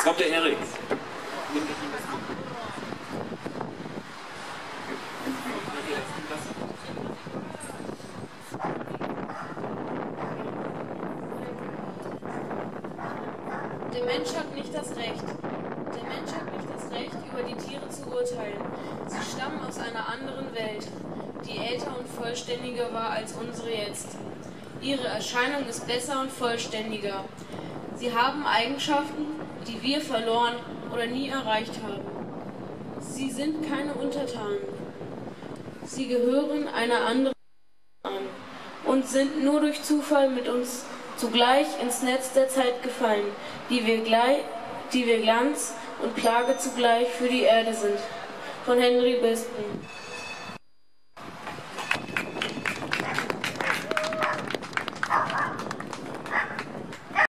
Jetzt kommt der Erik. Der Mensch hat nicht das Recht. Der Mensch hat nicht das Recht, über die Tiere zu urteilen. Sie stammen aus einer anderen Welt, die älter und vollständiger war als unsere jetzt. Ihre Erscheinung ist besser und vollständiger. Sie haben Eigenschaften, die wir verloren oder nie erreicht haben. Sie sind keine Untertanen. Sie gehören einer anderen an und sind nur durch Zufall mit uns zugleich ins Netz der Zeit gefallen, die wir, gleich, die wir Glanz und Plage zugleich für die Erde sind. Von Henry Biston.